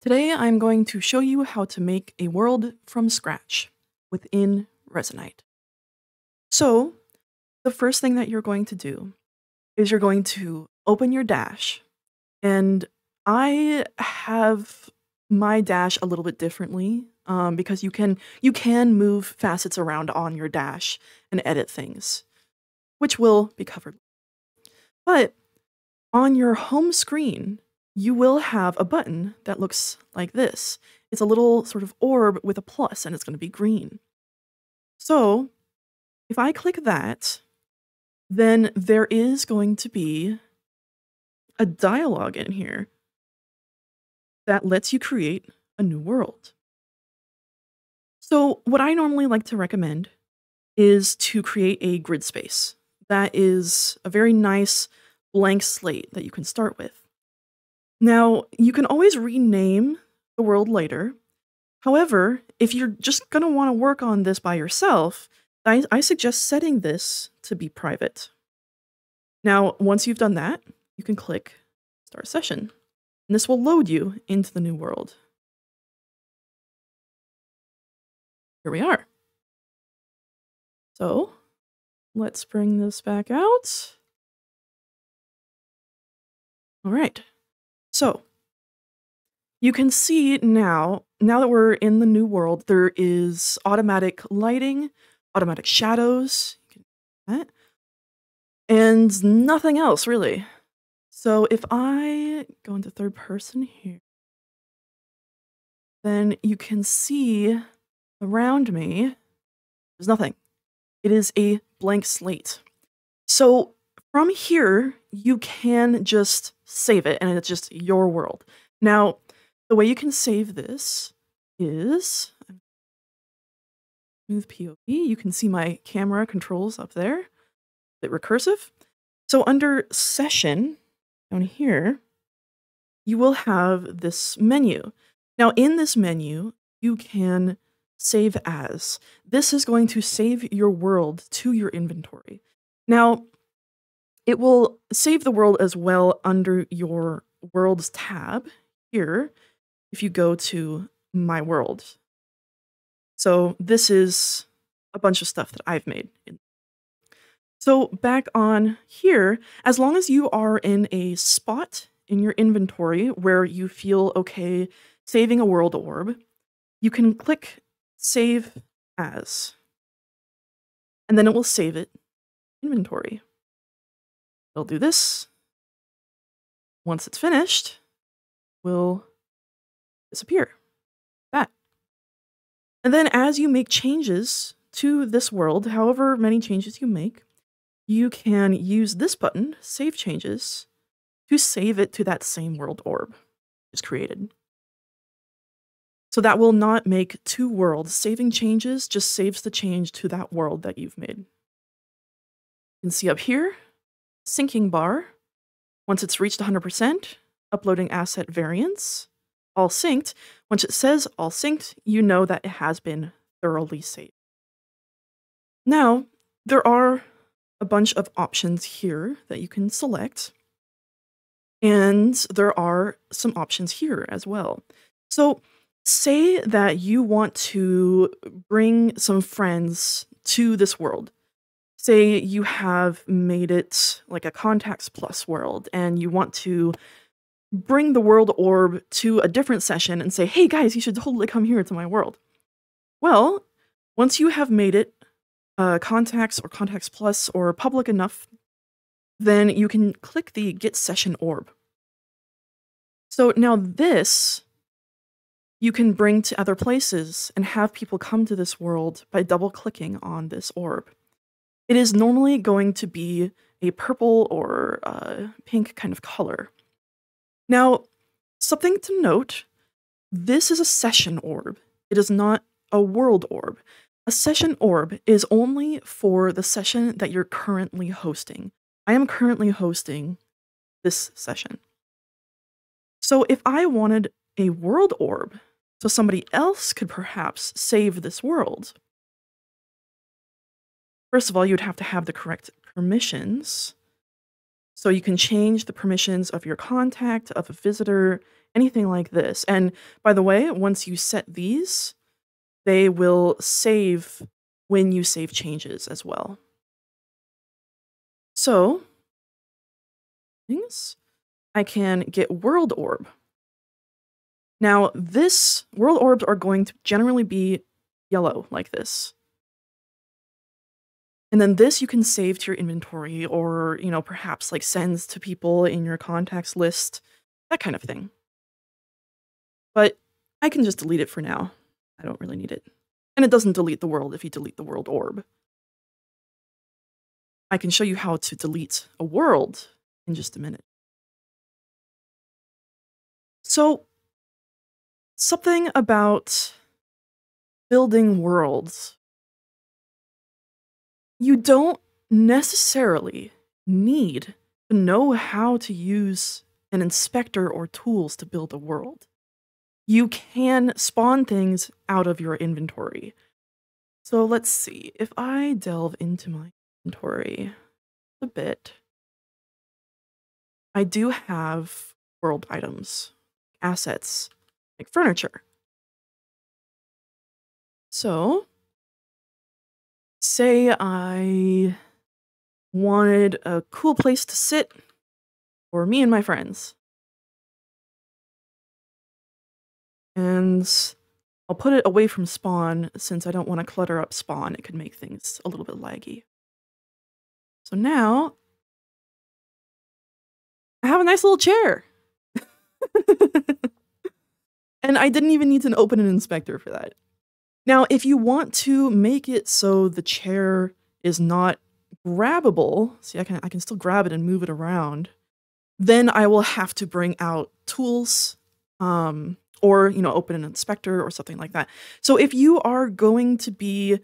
Today I'm going to show you how to make a world from scratch within Resonite. So, the first thing that you're going to do is you're going to open your Dash, and I have my Dash a little bit differently um, because you can you can move facets around on your Dash and edit things, which will be covered. But on your home screen, you will have a button that looks like this. It's a little sort of orb with a plus, and it's going to be green. So if I click that, then there is going to be a dialog in here that lets you create a new world. So what I normally like to recommend is to create a grid space. That is a very nice blank slate that you can start with. Now, you can always rename the world later. However, if you're just going to want to work on this by yourself, I, I suggest setting this to be private. Now, once you've done that, you can click Start Session. And this will load you into the new world. Here we are. So, let's bring this back out. All right. So, you can see now, now that we're in the new world, there is automatic lighting, automatic shadows, and nothing else really. So if I go into third person here, then you can see around me, there's nothing. It is a blank slate. So from here, you can just save it and it's just your world. Now, the way you can save this is smooth POV. You can see my camera controls up there, a bit recursive. So under session down here, you will have this menu. Now in this menu, you can save as. This is going to save your world to your inventory. Now, it will save the world as well under your worlds tab here if you go to my world. So this is a bunch of stuff that I've made. So back on here, as long as you are in a spot in your inventory where you feel okay saving a world orb, you can click Save As. And then it will save it inventory. It'll do this. Once it's finished, will disappear. That. And then as you make changes to this world, however many changes you make, you can use this button, Save Changes, to save it to that same world orb is created. So that will not make two worlds. Saving changes just saves the change to that world that you've made. You can see up here, syncing bar. Once it's reached 100%, uploading asset variants, all synced. Once it says all synced, you know that it has been thoroughly saved. Now, there are a bunch of options here that you can select. And there are some options here as well. So say that you want to bring some friends to this world say you have made it like a contacts plus world and you want to bring the world orb to a different session and say, hey guys, you should totally come here to my world. Well, once you have made it uh, contacts or contacts plus or public enough, then you can click the get session orb. So now this you can bring to other places and have people come to this world by double clicking on this orb. It is normally going to be a purple or uh, pink kind of color. Now, something to note, this is a session orb. It is not a world orb. A session orb is only for the session that you're currently hosting. I am currently hosting this session. So if I wanted a world orb, so somebody else could perhaps save this world, First of all, you'd have to have the correct permissions. So you can change the permissions of your contact, of a visitor, anything like this. And by the way, once you set these, they will save when you save changes as well. So, things, I can get world orb. Now, this world orbs are going to generally be yellow like this. And then this you can save to your inventory or, you know, perhaps like sends to people in your contacts list, that kind of thing. But I can just delete it for now. I don't really need it. And it doesn't delete the world if you delete the world orb. I can show you how to delete a world in just a minute. So, something about building worlds you don't necessarily need to know how to use an inspector or tools to build a world. You can spawn things out of your inventory. So let's see, if I delve into my inventory a bit, I do have world items, assets, like furniture. So say I wanted a cool place to sit for me and my friends. And I'll put it away from spawn since I don't want to clutter up spawn. It could make things a little bit laggy. So now I have a nice little chair. and I didn't even need to open an inspector for that. Now, if you want to make it so the chair is not grabbable, see, I can, I can still grab it and move it around, then I will have to bring out tools um, or, you know, open an inspector or something like that. So if you are going to be,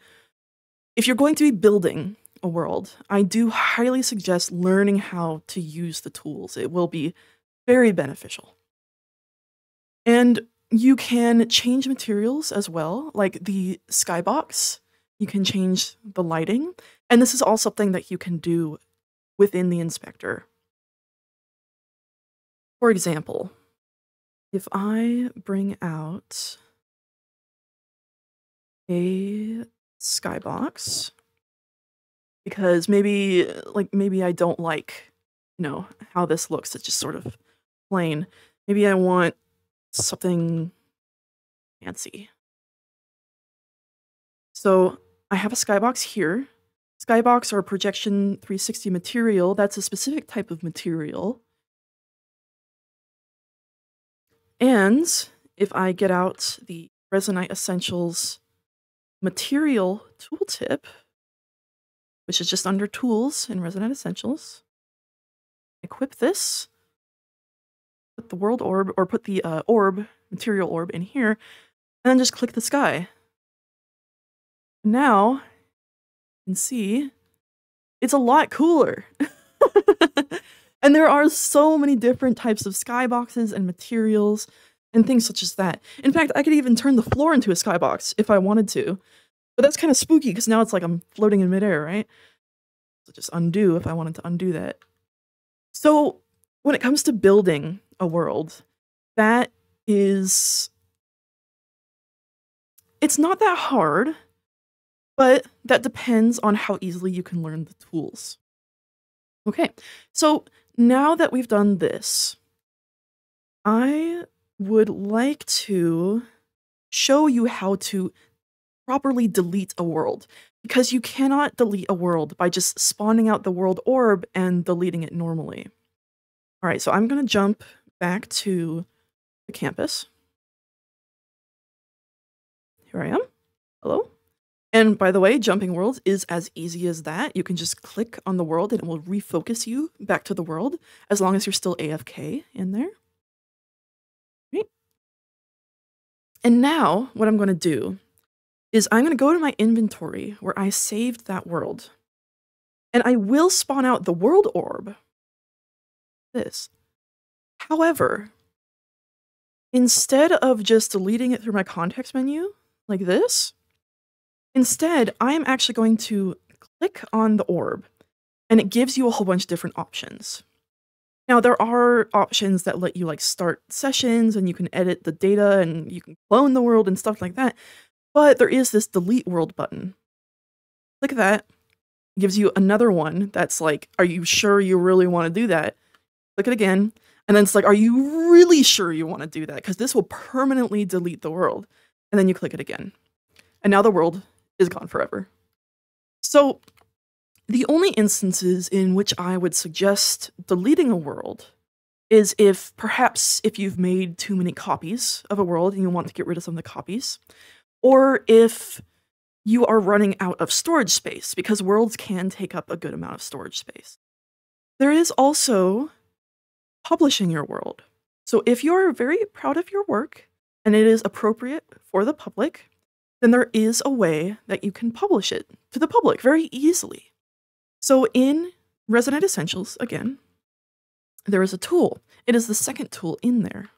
if you're going to be building a world, I do highly suggest learning how to use the tools. It will be very beneficial. And you can change materials as well, like the skybox. You can change the lighting. And this is all something that you can do within the inspector. For example, if I bring out a skybox, because maybe like maybe I don't like, you know, how this looks. It's just sort of plain. Maybe I want something fancy. So I have a skybox here. Skybox or projection 360 material, that's a specific type of material. And if I get out the Resonite Essentials material tooltip, which is just under tools in Resonite Essentials, equip this, put the world orb or put the uh, orb, material orb in here, and then just click the sky. Now, you can see it's a lot cooler. and there are so many different types of skyboxes and materials and things such as that. In fact, I could even turn the floor into a skybox if I wanted to. But that's kind of spooky because now it's like I'm floating in midair, right? So just undo if I wanted to undo that. So when it comes to building a world, that is it's not that hard, but that depends on how easily you can learn the tools. Okay, so now that we've done this, I would like to show you how to properly delete a world because you cannot delete a world by just spawning out the world orb and deleting it normally. All right, so I'm going to jump back to the campus. Here I am. Hello. And by the way, jumping worlds is as easy as that. You can just click on the world and it will refocus you back to the world as long as you're still AFK in there. Right. And now what I'm going to do is I'm going to go to my inventory where I saved that world. And I will spawn out the world orb this. However, instead of just deleting it through my context menu like this, instead I'm actually going to click on the orb and it gives you a whole bunch of different options. Now, there are options that let you like start sessions and you can edit the data and you can clone the world and stuff like that. But there is this delete world button. Click that, gives you another one that's like, are you sure you really want to do that? Click it again. And then it's like, are you really sure you want to do that? Because this will permanently delete the world. And then you click it again. And now the world is gone forever. So the only instances in which I would suggest deleting a world is if perhaps if you've made too many copies of a world and you want to get rid of some of the copies, or if you are running out of storage space because worlds can take up a good amount of storage space. There is also publishing your world. So if you're very proud of your work and it is appropriate for the public, then there is a way that you can publish it to the public very easily. So in Resonite Essentials, again, there is a tool. It is the second tool in there.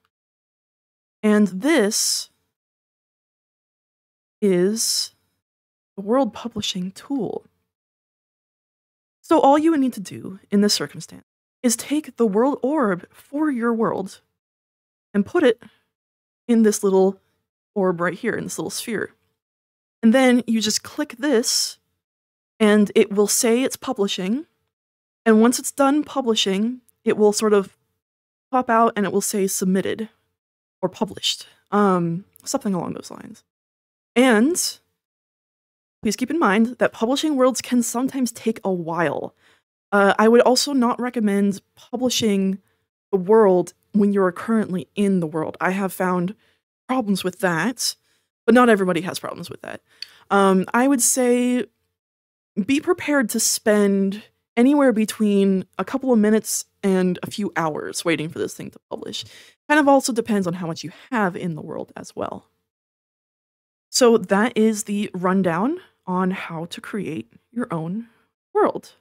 And this is the world publishing tool. So all you would need to do in this circumstance is take the world orb for your world and put it in this little orb right here, in this little sphere. And then you just click this and it will say it's publishing. And once it's done publishing, it will sort of pop out and it will say submitted or published, um, something along those lines. And please keep in mind that publishing worlds can sometimes take a while. Uh, I would also not recommend publishing the world when you're currently in the world. I have found problems with that, but not everybody has problems with that. Um, I would say be prepared to spend anywhere between a couple of minutes and a few hours waiting for this thing to publish. Kind of also depends on how much you have in the world as well. So that is the rundown on how to create your own world.